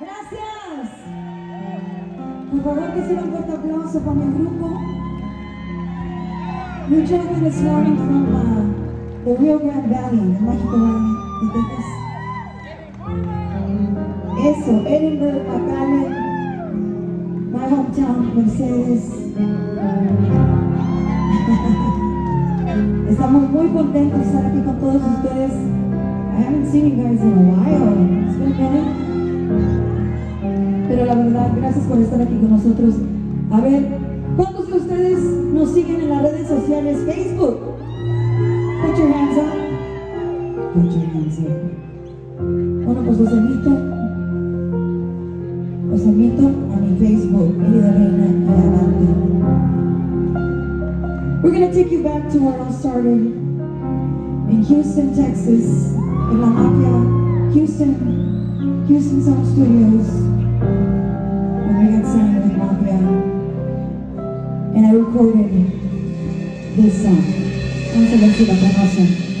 Gracias. Por favor, que sea un fuerte aplauso para mi grupo. New gentleman this morning from uh, the Rio Grande Valley, Mágico Valley de Texas. Eso, Edinburgh, McAllen, my hometown, Mercedes. Estamos muy contentos de estar aquí con todos ustedes. I haven't seen you guys in a while. It's been a minute. Pero la verdad, gracias por estar aquí con nosotros. A ver, ¿cuántos de ustedes nos siguen en las redes sociales? Facebook. Put your hands up. Put your hands up. Bueno, pues los invito. Los invito a mi Facebook. We're going to take you back to where it started in Houston, Texas, in La Mafia, Houston, Houston Sound Studios, when we got signed with Mafia. And I recorded this song. Vamos a ver si la conocen.